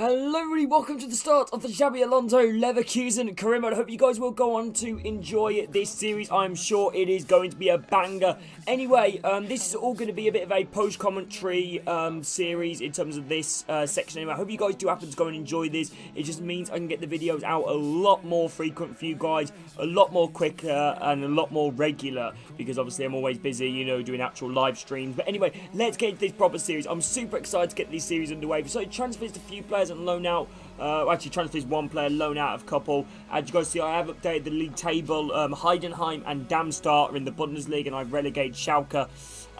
Hello everybody, welcome to the start of the Xabi Alonso Leverkusen Karim. I hope you guys will go on to enjoy this series. I'm sure it is going to be a banger. Anyway, um, this is all going to be a bit of a post-commentary um, series in terms of this uh, section. Anyway, I hope you guys do happen to go and enjoy this. It just means I can get the videos out a lot more frequent for you guys, a lot more quicker and a lot more regular because obviously I'm always busy, you know, doing actual live streams. But anyway, let's get into this proper series. I'm super excited to get this series underway. So transfers to a few players and loan out. Uh, actually, transfers one player, loan out of couple. As you guys see, I have updated the league table. Um, Heidenheim and Darmstadt are in the Bundesliga, and I've relegated Schalke.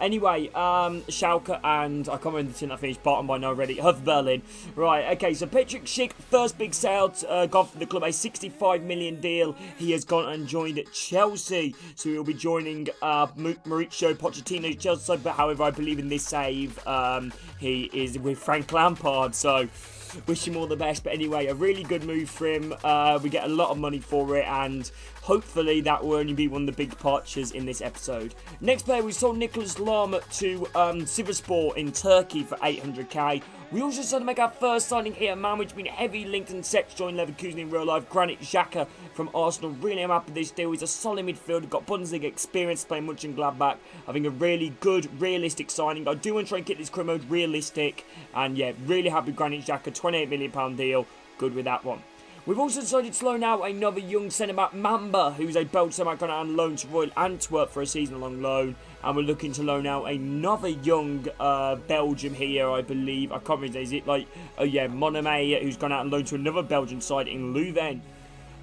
Anyway, um, Schalke and I can't remember the team that finished bottom by now already. Hertha Berlin. Right, okay, so Patrick Schick, first big sale, uh, gone for the club, a 65 million deal. He has gone and joined Chelsea. So he'll be joining uh, Mauricio Pochettino's Chelsea. But however, I believe in this save, um, he is with Frank Lampard. So wish him all the best. But anyway, a really good move for him. Uh, we get a lot of money for it, and hopefully that will only be one of the big departures in this episode. Next player, we saw Nicholas Lahm to um, Sivasspor in Turkey for 800k. We also decided to make our first signing here, man which has been heavy linked and set to join Leverkusen in real life. Granit Xhaka from Arsenal. Really am happy with this deal. He's a solid midfielder, got Bundesliga experience playing much in Gladbach. Having a really good, realistic signing. I do want to try and get this career mode realistic. And yeah, really happy Granit Xhaka. £28 million deal. Good with that one. We've also decided to loan out another young centre-back, Mbamba, who's a Belgian centre-back on loan to Royal Antwerp for a season-long loan. And we're looking to loan out another young uh, Belgium here, I believe. I can't remember, is it like, oh yeah, Moname, who's gone out on loan to another Belgian side in Leuven.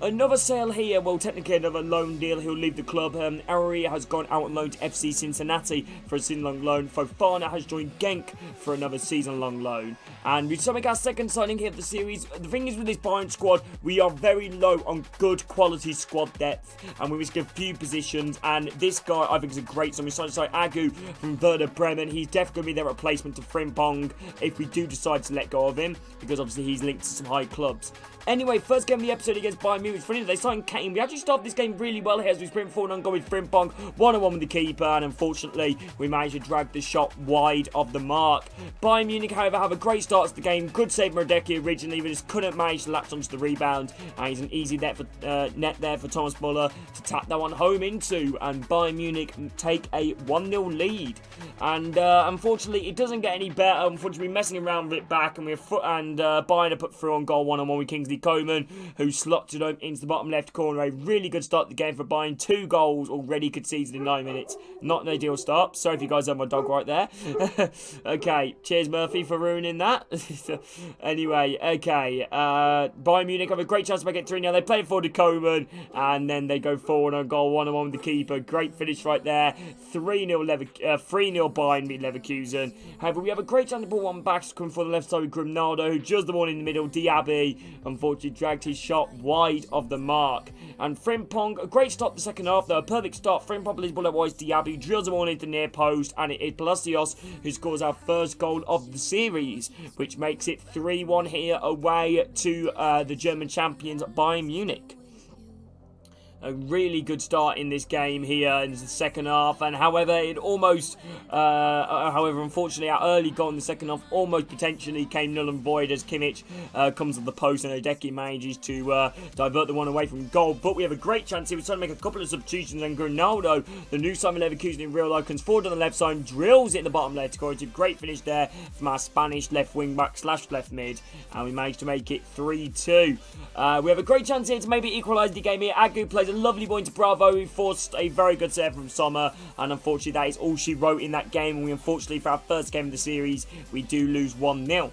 Another sale here, well technically another loan deal, he'll leave the club. Um, Aria has gone out on loan to FC Cincinnati for a season-long loan. Fofana has joined Genk for another season-long loan. And we just make our second signing here of the series. The thing is with this Bayern squad, we are very low on good quality squad depth. And we must a few positions. And this guy I think is a great signing. We decided to sign Agu from Werder Bremen. He's definitely going to be their replacement to Frimpong if we do decide to let go of him. Because obviously he's linked to some high clubs. Anyway, first game of the episode against Bayern Munich. Funny they signed Kane. We actually started this game really well here as we sprint forward and go with Frimpong. One-on-one with the keeper, and unfortunately, we managed to drag the shot wide of the mark. Bayern Munich, however, have a great start to the game. Good save Hradecky originally, but just couldn't manage to latch onto the rebound. And he's an easy net, for, uh, net there for Thomas Muller to tap that one home into, and Bayern Munich take a 1-0 lead. And uh, unfortunately, it doesn't get any better. Unfortunately, we're messing around with it back, and we're foot and uh, Bayern are put through on goal one-on-one -on -one with Kingsley Coman, who slotted home into the bottom left corner. A really good start to the game for Bayern. Two goals already conceded in nine minutes. Not an ideal start. Sorry if you guys have my dog right there. okay, cheers Murphy for ruining that. anyway, okay. Uh, Bayern Munich have a great chance to make it 3 0. They play it for the Coman, and then they go forward on goal one on one with the keeper. Great finish right there. 3 0 Lever uh, 3 0 Bayern beat Leverkusen. However, we have a great chance to put one back come for the left side with Grimaldo, who just the one in the middle. Diaby, unfortunately dragged his shot wide of the mark. And Frimpong, a great stop the second half though, a perfect start. Frimpong plays bullet wise Diaby, drills the all into the near post, and it is Palacios who scores our first goal of the series, which makes it 3-1 here away to uh, the German champions Bayern Munich a really good start in this game here in the second half. And however it almost uh, uh, however unfortunately our early goal in the second half almost potentially came null and void as Kimmich uh, comes to the post and Hradecky manages to uh, divert the one away from goal. But we have a great chance here. We're trying to make a couple of substitutions and Grimaldo the new Simon Leverkusen in real life comes forward on the left side drills it in the bottom left score it's a great finish there from our Spanish left wing back slash left mid. And we managed to make it 3-2 uh, we have a great chance here to maybe equalise the game here. Agu plays a lovely point to Bravo, who forced a very good serve from Sommer, and unfortunately that is all she wrote in that game, and we unfortunately, for our first game of the series, we do lose 1-0.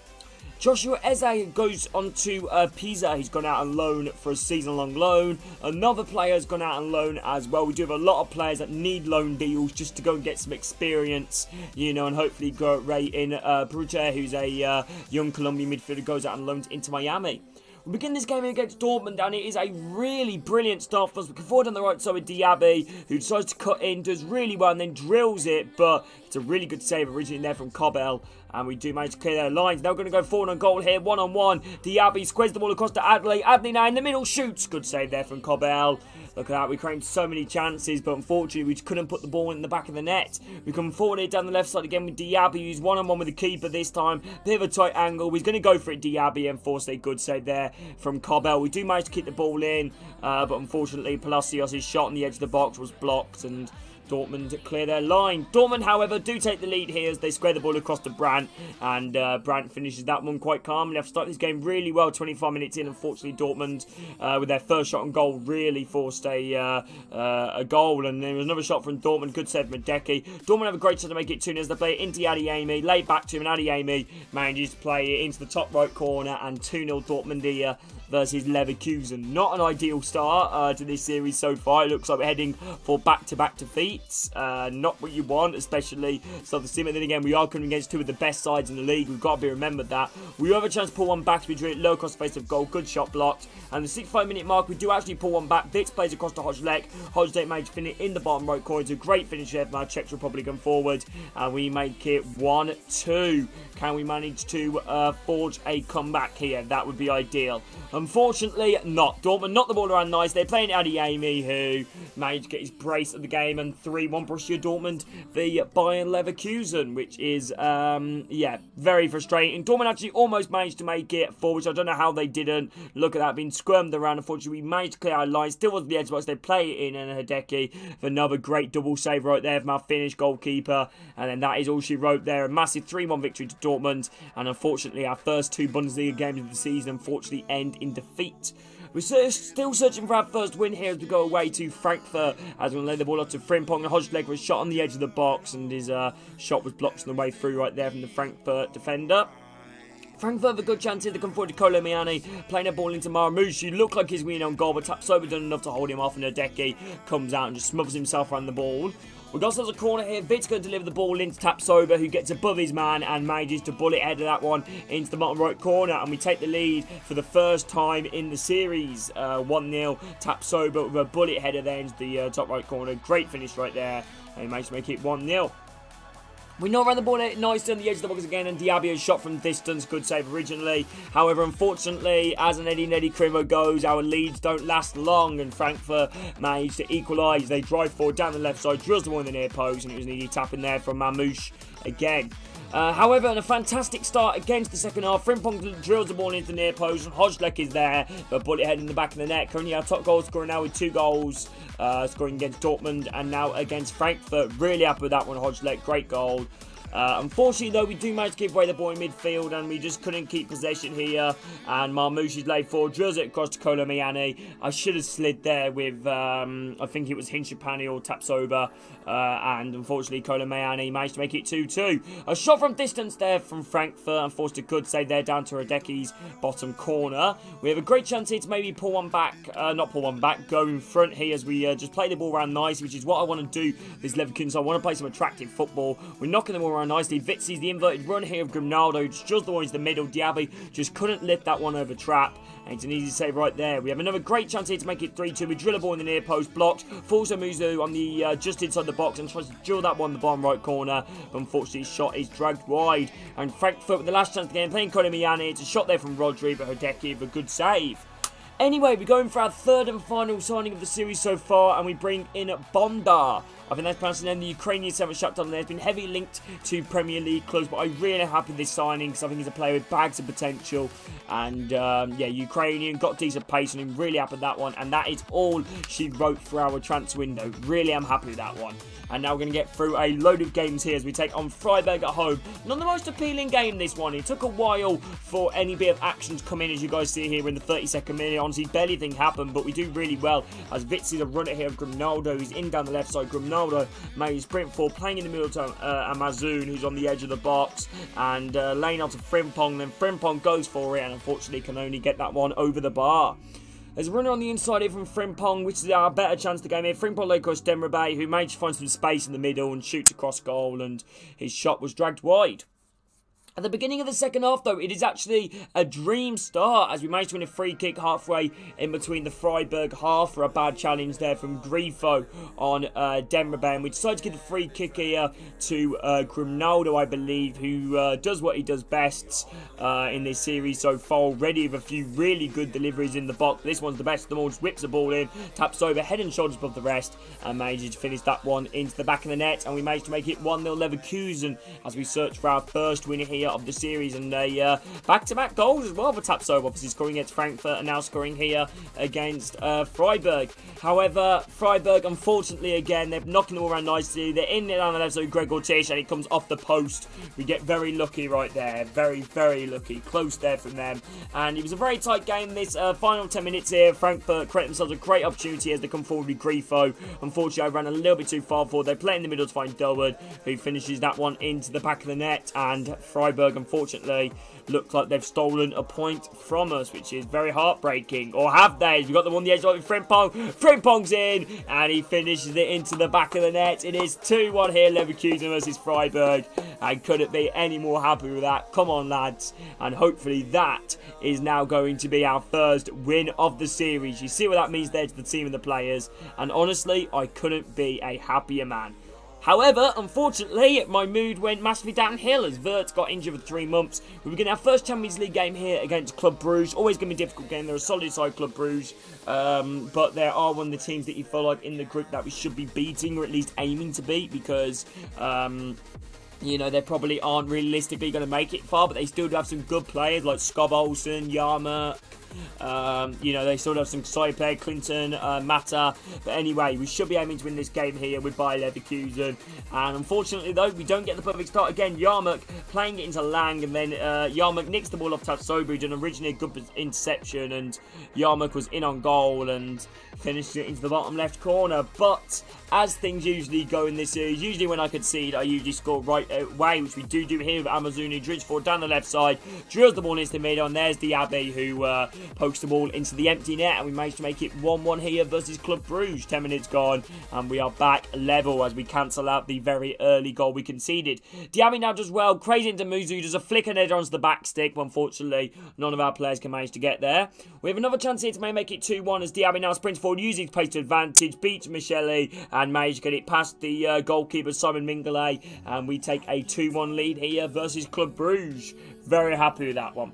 Joshua Eze goes on to uh, Pisa. He's gone out on loan for a season-long loan. Another player has gone out on loan as well. We do have a lot of players that need loan deals just to go and get some experience, you know, and hopefully go right in. Uh, who's a uh, young Colombian midfielder, goes out on loan into Miami. We begin this game against Dortmund, and it is a really brilliant start for us. We can forward on the right side with Diaby, who decides to cut in, does really well, and then drills it, but it's a really good save originally there from Kobel, and we do manage to clear their lines. Now we're going to go forward on goal here, one-on-one. -on -one. Diaby squares the ball across to Adli. Adli now in the middle, shoots. Good save there from Kobel. Look at that. We created so many chances, but unfortunately, we couldn't put the ball in the back of the net. We come forward here down the left side again with Diaby, who's one on one with the keeper this time. Bit of a tight angle. He's going to go for it, Diaby, and force a good save there from Kobel. We do manage to keep the ball in, uh, but unfortunately, Palacios' shot on the edge of the box was blocked, and Dortmund to clear their line. Dortmund, however, do take the lead here as they square the ball across to Brandt, and uh, Brandt finishes that one quite calmly. They've started this game really well, 25 minutes in. Unfortunately, Dortmund, uh, with their first shot on goal, really forced a uh, uh a goal, and there was another shot from Dortmund. Good save from Hradecky. Dortmund have a great chance to make it 2 as they play it into Adeyemi, laid back to him, and Adeyemi manages to play it into the top right corner, and 2-0 Dortmund here versus Leverkusen. Not an ideal start uh, to this series so far. It looks like we're heading for back-to-back -back defeats. Uh, not what you want, especially so the sim. And then again, we are coming against two of the best sides in the league. We've got to be remembered that. We have a chance to pull one back. We drew it low cost face of goal. Good shot blocked. And the 65 minute mark, we do actually pull one back. Wirtz plays across to Hložek. Hložek managed to finish in the bottom right corner. It's a great finish there from our Czech Republican forward. And we make it 1-2. Can we manage to uh, forge a comeback here? That would be ideal. Unfortunately, not. Dortmund not the ball around nice. They're playing Adeyemi, who managed to get his brace at the game. And 3-1 Borussia Dortmund, the Bayern Leverkusen, which is, um, yeah, very frustrating. Dortmund actually almost managed to make it four, which I don't know how they didn't. Look at that, being squirmed around. Unfortunately, we managed to clear our line. Still wasn't the edge box. They play it in, and Hradecky for another great double save right there from our Finnish goalkeeper. And then that is all she wrote there. A massive 3-1 victory to Dortmund. And unfortunately, our first two Bundesliga games of the season unfortunately end in defeat. We're still searching for our first win here as we go away to Frankfurt as we lay the ball up to Frimpong and Hložek was shot on the edge of the box and his uh, shot was blocked on the way through right there from the Frankfurt defender. Frankfurt have a good chance here to come forward to Kolo Muani, playing a ball into Marmoush, who looked like he's winning on goal, but Tapsoba done enough to hold him off, and Hradecky comes out and just smothers himself around the ball. We've got ourselves a corner here. Vit's going to deliver the ball into Tapsoba, who gets above his man and manages to bullet head of that one into the bottom right corner. And we take the lead for the first time in the series. 1-0. Uh, Tapsoba with a bullet header there into the uh, top right corner. Great finish right there. And he managed to make it 1-0. We know around the ball nicely on the edge of the box again, and Diabio's shot from distance, good save originally. However, unfortunately, as an Eddie Neddy Crimo goes, our leads don't last long, and Frankfurt managed to equalise. They drive forward down the left side, drills the one in the near post, and it was an easy tap in there from Marmoush again. Uh, however, a fantastic start against the second half, Frimpong drills the ball into the near post, and Hložek is there, but bullet head in the back of the net. Currently our top goal scorer now with two goals, uh, scoring against Dortmund and now against Frankfurt. Really happy with that one, Hložek. Great goal. Uh, unfortunately, though, we do manage to give away the ball in midfield, and we just couldn't keep possession here. And Marmoush laid forward, drills it across to Kolo Muani. I should have slid there with, um, I think it was Hincapié or Tapsoba. Uh, and unfortunately, Kolo Muani managed to make it 2-2. A shot from distance there from Frankfurt, and a good save there down to Hradecky's bottom corner. We have a great chance here to maybe pull one back, uh, not pull one back, go in front here as we uh, just play the ball around nice, which is what I want to do this Leverkusen. I want to play some attractive football. We're knocking them all around nicely. Vitzi's the inverted run here of Grimaldo, just the one into the middle. Diaby just couldn't lift that one over Trapp. And it's an easy save right there. We have another great chance here to make it 3-2. We drill a ball in the near post, blocked. Falls to Muzu on the uh, just inside the box and tries to drill that one in the bottom right corner. But unfortunately, his shot is dragged wide. And Frankfurt with the last chance of the game, playing Kolo Muani. It's a shot there from Rodri, but Hradecky with a good save. Anyway, we're going for our third and final signing of the series so far, and we bring in Bondar. I think that's pronounced the name. The Ukrainian seven Shakhtar there has been heavily linked to Premier League clubs, but I'm really happy with this signing because I think he's a player with bags of potential. And um, yeah, Ukrainian got decent pace, and I'm really happy with that one. And that is all she wrote for our transfer window. Really, I'm happy with that one. And now we're going to get through a load of games here as we take on Freiburg at home. Not the most appealing game, this one. It took a while for any bit of action to come in, as you guys see here in the 32nd minute. Honestly, barely anything happened, but we do really well as Wirtz is a runner here of Grimaldo. He's in down the left side. Grimaldo made his sprint for playing in the middle to uh, Azmoun, who's on the edge of the box, and uh, laying out to Frimpong. Then Frimpong goes for it, and unfortunately can only get that one over the bar. There's a runner on the inside here from Frimpong, which is our better chance to game here. Frimpong led across Demirbay, who managed to find some space in the middle and shoots across goal, and his shot was dragged wide. At the beginning of the second half, though, it is actually a dream start as we managed to win a free kick halfway in between the Freiburg half for a bad challenge there from Grifo on uh. We decided to give the free kick here to uh, Grimaldo, I believe, who uh, does what he does best uh, in this series so far. Already with a few really good deliveries in the box. This one's the best of them all. Just whips the ball in, taps over, head and shoulders above the rest, and manages to finish that one into the back of the net. And we managed to make it 1 0 Leverkusen as we search for our first win here of the series and a uh, back-to-back goals as well for Tapsoba, obviously scoring against Frankfurt and now scoring here against uh, Freiburg. However, Freiburg, unfortunately, again, they're knocking the ball around nicely. They're in it on the left, so Gregoritsch, and it comes off the post. We get very lucky right there. Very, very lucky. Close there from them. And it was a very tight game this uh, final 10 minutes here. Frankfurt create themselves a great opportunity as they come forward with Grifo. Unfortunately, I ran a little bit too far forward. They play in the middle to find Durwood, who finishes that one into the back of the net. And Freiburg, unfortunately, looks like they've stolen a point from us, which is very heartbreaking. Or have they? We've got them on the edge of Frimpong. Frimpong's in, and he finishes it into the back of the net. It is 2-1 here, Leverkusen versus Freiburg. I couldn't be any more happy with that. Come on, lads. And hopefully that is now going to be our first win of the series. You see what that means there to the team and the players. And honestly, I couldn't be a happier man. However, unfortunately, my mood went massively downhill as Vert got injured for three months. We were getting our first Champions League game here against Club Bruges. Always going to be a difficult game. They're a solid side, Club Bruges. Um, but they are one of the teams that you feel like in the group that we should be beating, or at least aiming to beat, because... Um, you know, they probably aren't realistically going to make it far, but they still do have some good players like Skov Olsen, Yaremchuk, um, you know, they still have some side player, Clinton, uh, Mata. But anyway, we should be aiming to win this game here with Bayer Leverkusen. And unfortunately, though, we don't get the perfect start again. Yaremchuk playing it into Lang, and then uh, Yaremchuk nicks the ball off Tatsobridge, and originally a good interception, and Yaremchuk was in on goal and finished it into the bottom left corner. But as things usually go in this series, usually when I concede, I usually score right away, which we do do here with Amazuni. Dridge down the left side, drills the ball into the middle, and there's the Abbey who uh, pokes the ball into the empty net, and we managed to make it 1-1 here versus Club Bruges. 10 minutes gone, and we are back level as we cancel out the very early goal we conceded. Diaby now does well, crazy into Muzu, does a flick and header onto the back stick, unfortunately, none of our players can manage to get there. We have another chance here to make it 2-1 as Diaby now sprints forward, using his pace to advantage, beats Michele, and managed to get it past the uh, goalkeeper Simon Mignolet, and we take a 2-1 lead here versus Club Bruges. Very happy with that one.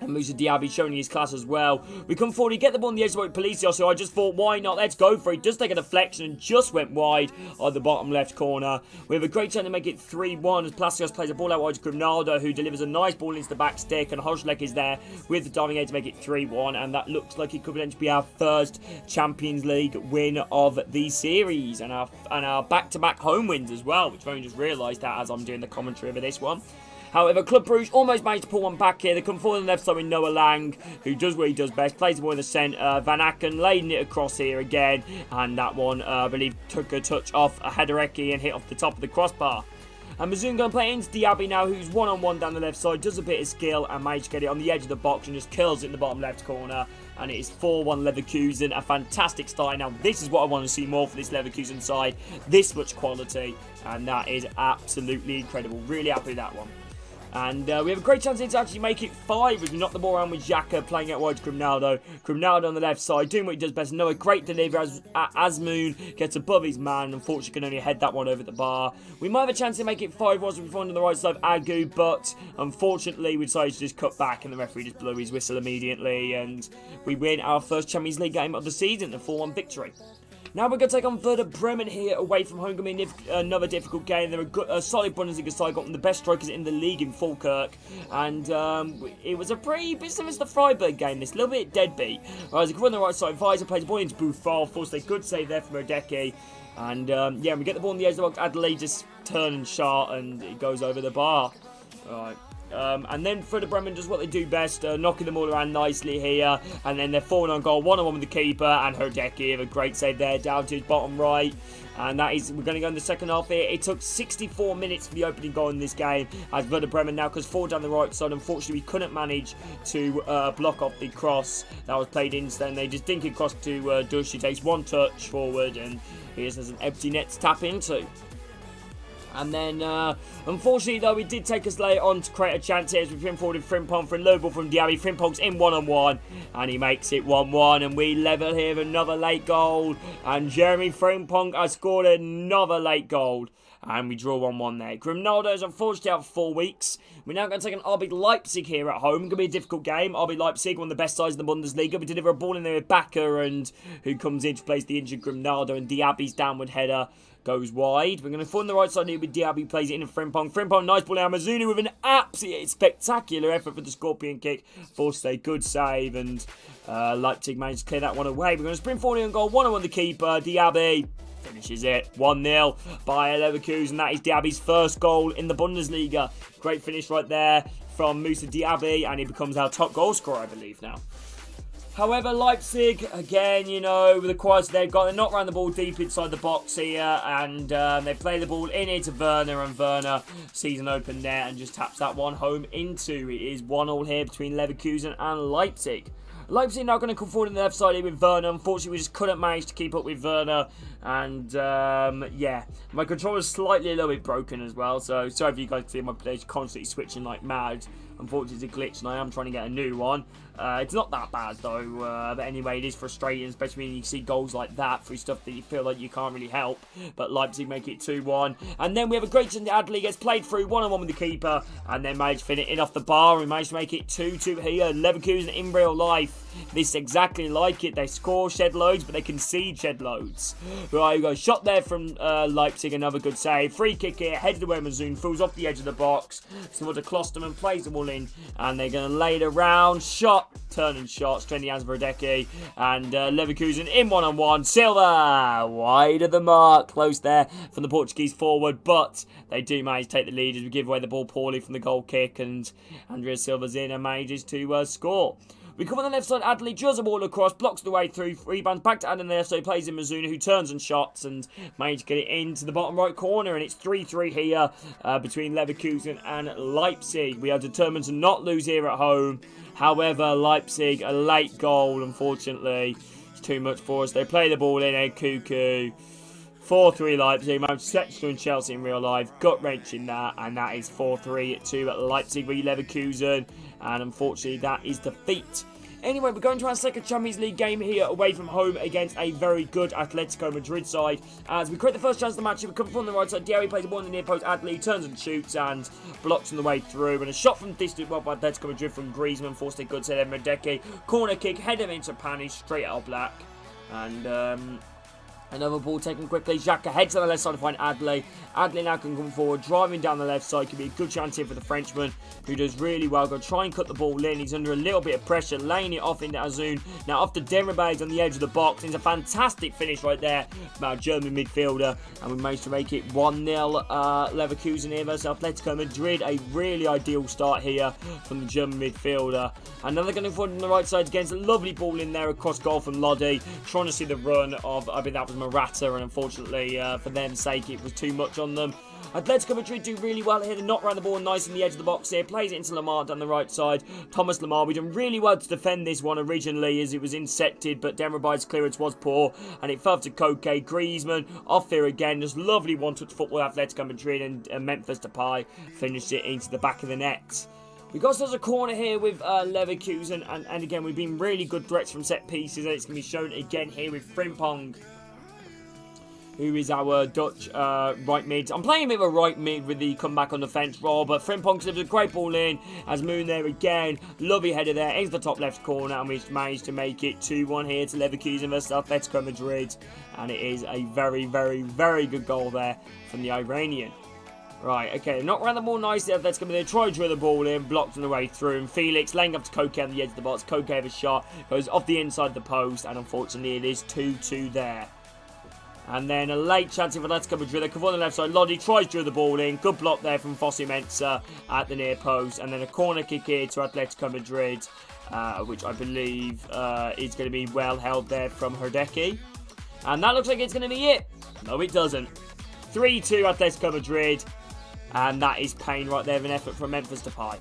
And Moussa Diaby showing his class as well. We come forward, he get the ball on the edge of Policio, so I just thought, why not? Let's go for it. Does take a deflection and just went wide on the bottom left corner. We have a great chance to make it 3-1 as Palacios plays a ball out wide to Grimaldo, who delivers a nice ball into the back stick, and Hložek is there with the diving aid to make it 3-1, and that looks like it could potentially be our first Champions League win of the series, and our and our back-to-back -back home wins as well, which I've only just realised that as I'm doing the commentary over this one. However, Club Bruges almost managed to pull one back here. They come forward on the left side with Noah Lang, who does what he does best. Plays the ball in the centre. Van Aken laying it across here again. And that one, uh, I believe, took a touch off Hradecky and hit off the top of the crossbar. And Azmoun going to play into Diaby now, who's one-on-one -on -one down the left side, does a bit of skill and manages to get it on the edge of the box and just kills it in the bottom left corner. And it is 4-1 Leverkusen, a fantastic start. Now, this is what I want to see more for this Leverkusen side. This much quality, and that is absolutely incredible. Really happy with that one. And uh, we have a great chance to actually make it five as we knock the ball around with Xhaka playing out wide to Grimaldo. Grimaldo on the left side doing what he does best. Noah, great delivery as uh, Azmoun gets above his man. Unfortunately, can only head that one over the bar. We might have a chance to make it five once we find on the right side of Agu, but unfortunately, we decided to just cut back and the referee just blew his whistle immediately. And we win our first Champions League game of the season, a 4-1 victory. Now we're going to take on Werder Bremen here away from home. Going to be another difficult game. They're a, good, a solid Bundesliga side. Got them the best strikers in the league in Füllkrug. And um, it was a pretty bit similar to the Freiburg game. This a little bit deadbeat. Right, as on the right side, Weiser plays the ball into Buffon. Forced a good save there from Hradecky. And um, yeah, we get the ball in the edge of the box. Adelaide just turn and shot and it goes over the bar. All right. Um, and then Werder Bremen does what they do best, uh, knocking them all around nicely here. And then they're falling on goal, one on one with the keeper, and Hradecky have a great save there, down to his bottom right. And that is, we're going to go in the second half here. It took 64 minutes for the opening goal in this game, as Werder Bremen now goes four down the right side. Unfortunately, we couldn't manage to uh, block off the cross that was played in. Then they just dink it across to uh, Ducksch. He takes one touch forward, and he has an empty net to tap into. And then, uh, unfortunately, though, we did take us late on to create a chance here as we pin forward Frimpong for ball from Diaby. Frimpong's in one-on-one, -on -one, and he makes it 1-1. And we level here another late goal. And Jeremy Frimpong has scored another late goal. And we draw 1-1 there. Grimaldo is unfortunately out for four weeks. We're now going to take an RB Leipzig here at home. Going to be a difficult game. RB Leipzig, one of the best sides in the Bundesliga. We deliver a ball in there with Bakker, and who comes in to place the injured Grimaldo. And Diaby's downward header goes wide. We're going to find the right side here with Diaby, plays it in Frimpong. Frimpong, nice ball now. Amazuni with an absolutely spectacular effort for the scorpion kick. Forced a good save, and uh, Leipzig managed to clear that one away. We're going to sprint forward and goal. 1-1 the keeper. Diaby finishes it 1-0 by Leverkusen. That is Diaby's first goal in the Bundesliga. Great finish right there from Moussa Diaby, and he becomes our top goal scorer, I believe, now. However, Leipzig, again, you know, with the quality they've got, they're not running the ball deep inside the box here, and um, they play the ball in into Werner, and Werner sees an open net and just taps that one home into. It is 1-all here between Leverkusen and Leipzig. Leipzig now going to come forward on the left side here with Werner. Unfortunately, we just couldn't manage to keep up with Werner. And, um, yeah, my controller is slightly a little bit broken as well. So, sorry if you guys see my players constantly switching like mad. Unfortunately, it's a glitch, and I am trying to get a new one. Uh, it's not that bad, though. Uh, but anyway, it is frustrating, especially when you see goals like that through stuff that you feel like you can't really help. But Leipzig make it 2-1. And then we have a great Adli gets played through, one-on-one with the keeper. And then managed to fit it off the bar. We managed to make it 2-2 here. Leverkusen in real life. This exactly like it. They score shed loads, but they concede shed loads. Right, we go. Shot there from uh, Leipzig. Another good save. Free kick here. Heads away Azmoun. Falls off the edge of the box. So to Klostermann plays the ball in. And they're going to lay it around. Shot. turning and shot. Straight in hands. And uh, Leverkusen in one-on-one. -on -one. Silva. Wide of the mark. Close there from the Portuguese forward. But they do manage to take the lead as we give away the ball poorly from the goal kick. And André Silva's in and manages to uh, score. We come on the left side, Adli draws the ball across, blocks the way through, rebounds back to Adam there, so he plays in Mizuna, who turns and shots and manages to get it into the bottom right corner, and it's 3-3 here uh, between Leverkusen and Leipzig. We are determined to not lose here at home. However, Leipzig, a late goal, unfortunately. It's too much for us. They play the ball in, Ed Cuckoo. 4-3 Leipzig, Manchester and Chelsea in real life, gut wrenching that, and that is 4-3 to Leipzig v Leverkusen, and unfortunately that is defeat. Anyway, we're going to our second Champions League game here away from home against a very good Atletico Madrid side. As we create the first chance of the match, we come from the right side. Diaby plays ball in the near post. Adli turns and shoots and blocks on the way through. And a shot from distant well by Atletico Madrid from Griezmann. Forced a good set Medeke. Corner kick, header into Pani, straight out black. And um, Another ball taken quickly. Xhaka heads on the left side to find Adli. Adli now can come forward, driving down the left side. Could be a good chance here for the Frenchman, who does really well. Going to try and cut the ball in. He's under a little bit of pressure, laying it off into Azmoun. Now off to Demirbay on the edge of the box. It's a fantastic finish right there from our German midfielder. And we managed to make it 1-0 uh, Leverkusen here versus Atletico Madrid. A really ideal start here from the German midfielder. Another going forward on the right side against a lovely ball in there across goal from Lodi. Trying to see the run of, I think that was Morata, and unfortunately uh, for them sake, it was too much on them. Atletico Madrid do really well here. They knock around the ball nice in the edge of the box here. Plays it into Lemar down the right side. Thomas Lemar, we done really well to defend this one originally as it was insected, but Demirbay's clearance was poor, and it fell to Koke. Griezmann off here again. Just lovely one-touch football Atletico Madrid, and, and Memphis Depay finished it into the back of the net. We got us a corner here with uh, Leverkusen, and, and again, we've been really good threats from set pieces, and it's going to be shown again here with Frimpong who is our Dutch uh, right mid. I'm playing him a right mid with the comeback on the fence role, but Frimpong slips a great ball in as Moon there again. Lovely header there into the top left corner, and we've managed to make it 2-1 here to Leverkusen versus Atletico Madrid. And it is a very, very, very good goal there from the Iranian. Right, okay, not the ball nicely. Atletico Madrid try to drill the ball in, blocked on the way through. And Felix laying up to Koke on the edge of the box. Koke have a shot, goes off the inside of the post, and unfortunately it is 2-2 there. And then a late chance of Atletico Madrid. They cover on the left side. Lodi tries to drill the ball in. Good block there from Fosu-Mensah at the near post. And then a corner kick here to Atletico Madrid, uh, which I believe uh, is going to be well held there from Hradecky. And that looks like it's going to be it. No, it doesn't. 3-2 Atletico Madrid. And that is pain right there of an effort from Memphis Depay.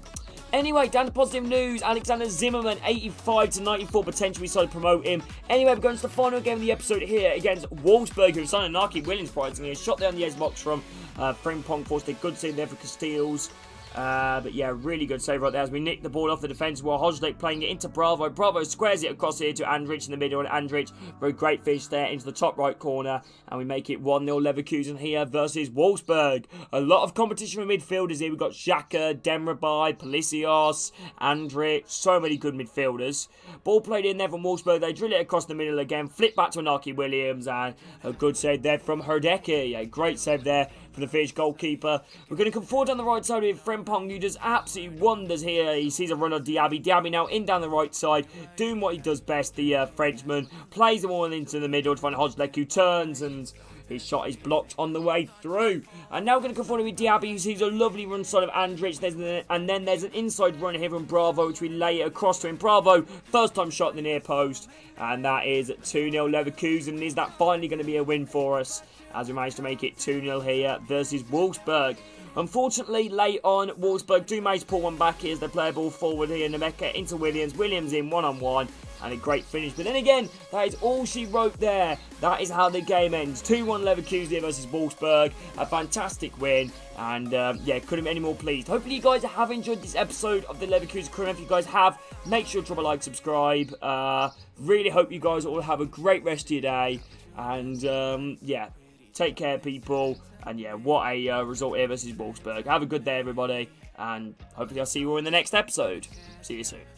Anyway, down to positive news. Alexander Zimmerman, 85 to 94, potentially started to promote him. Anyway, we're going to the final game of the episode here against Wolfsburg, who signed Naki Williams, surprisingly. A shot on the edge box from uh, Frimpong forced a good save there for Casteels. Uh, but yeah, really good save right there as we nick the ball off the defence while Hložek playing it into Bravo. Bravo squares it across here to Andrich in the middle, and Andrich, very great fish there into the top right corner. And we make it 1 0 Leverkusen here versus Wolfsburg. A lot of competition for midfielders here. We've got Xhaka, Demirbay, Palacios, Andrich, so many good midfielders. Ball played in there from Wolfsburg. They drill it across the middle again, flip back to Inaki Williams, and a good save there from Hradecky. Yeah, great save there for the Fish goalkeeper. We're going to come forward on the right side with Frimpong, who does absolutely wonders here. He sees a run of Diaby. Diaby now in down the right side, doing what he does best, the uh, Frenchman. Plays the ball into the middle to find Hložek, who turns and... His shot is blocked on the way through. And now we're going to come forward with Diaby, who sees a lovely run side of Andrich. An, and then there's an inside run here from Bravo, which we lay it across to him. Bravo, first time shot in the near post. And that is 2-0 Leverkusen. Is that finally going to be a win for us? As we managed to make it 2-0 here versus Wolfsburg. Unfortunately, late on, Wolfsburg do manage to pull one back as they play ball forward here. Nmecha into Williams. Williams in one-on-one. -on -one and a great finish. But then again, that is all she wrote there. That is how the game ends. 2-1 Leverkusen versus Wolfsburg. A fantastic win. And um, yeah, couldn't be any more pleased. Hopefully you guys have enjoyed this episode of the Leverkusen Crew. If you guys have, make sure to drop a like, subscribe. Uh, really hope you guys all have a great rest of your day. And um, yeah, take care, people. And yeah, what a uh, result here versus Wolfsburg. Have a good day, everybody. And hopefully I'll see you all in the next episode. See you soon.